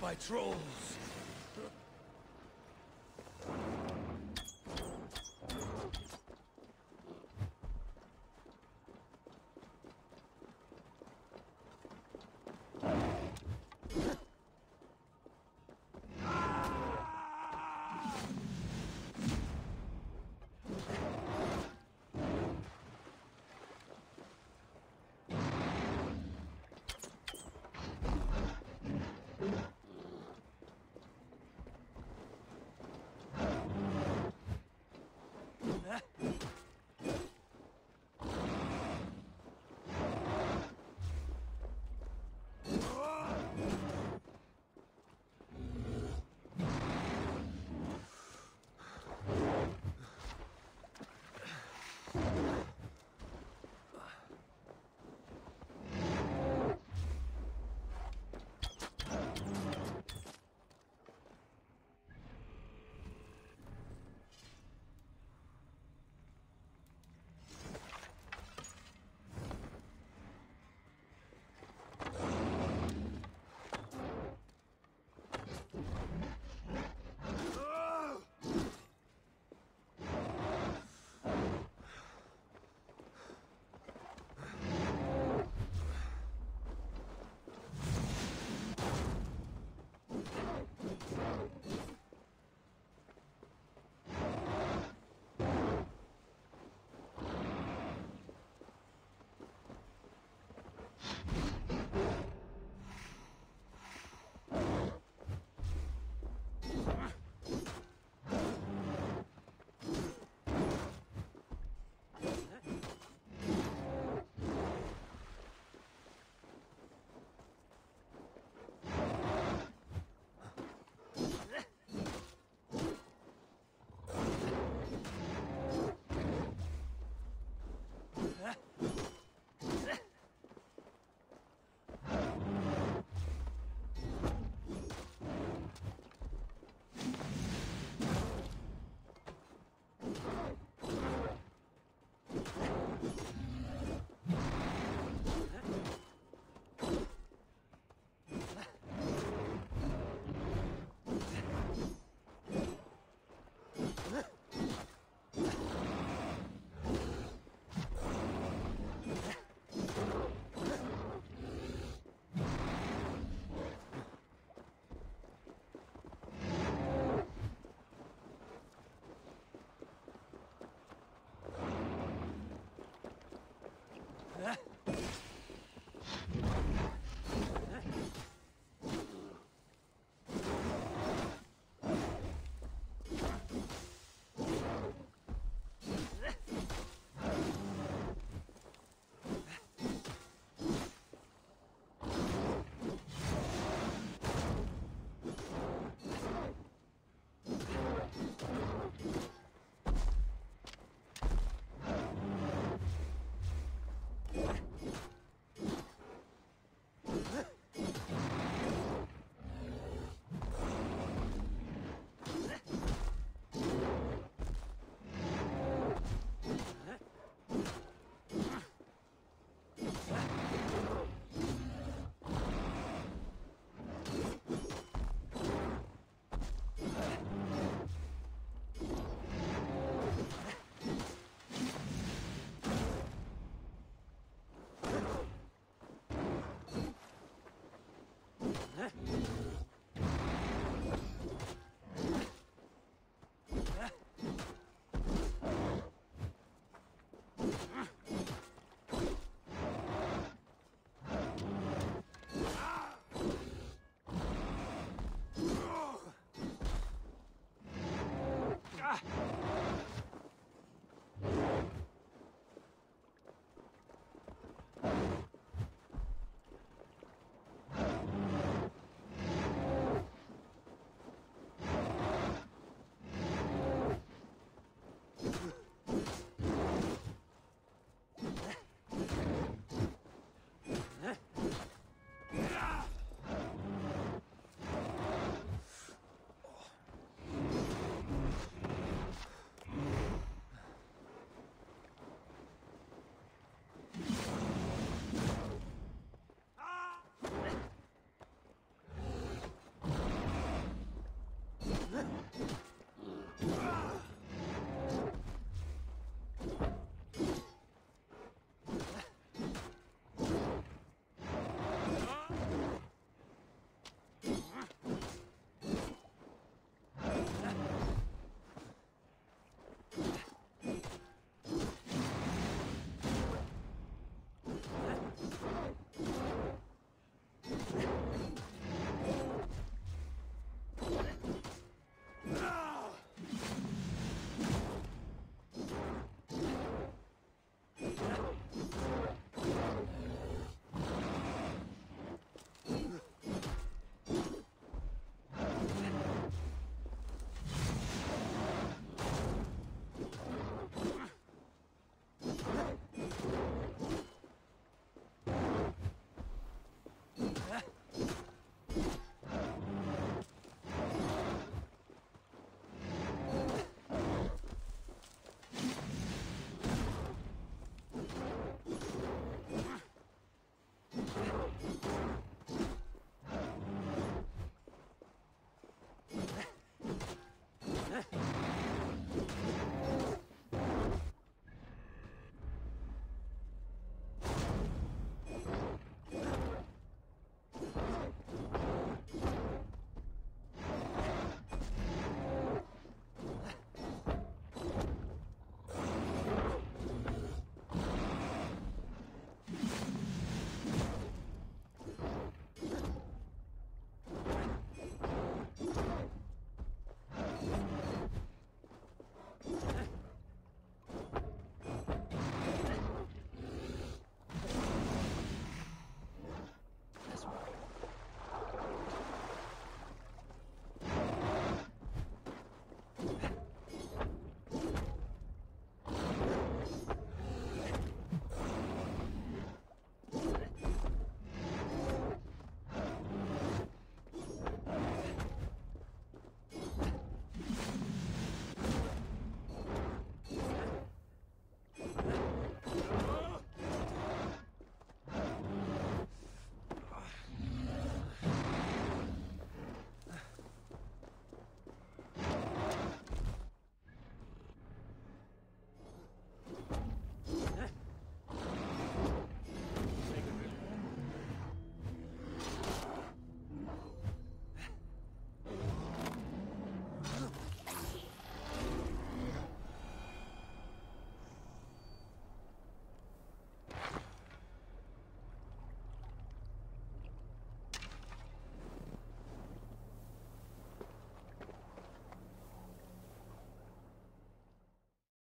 by trolls.